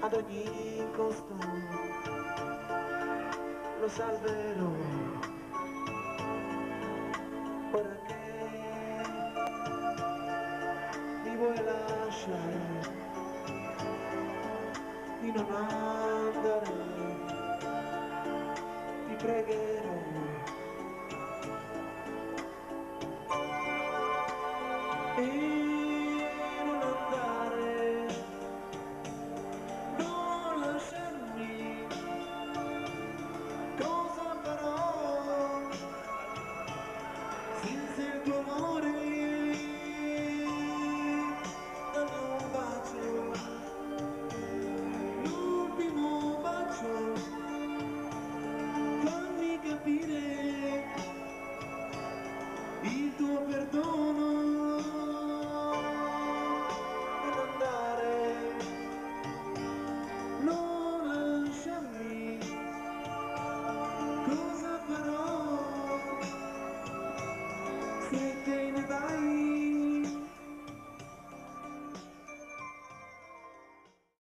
ad ogni costo. Lo salverò. Ora che mi vuoi lasciare di non andare ti pregherò. E tu perdón.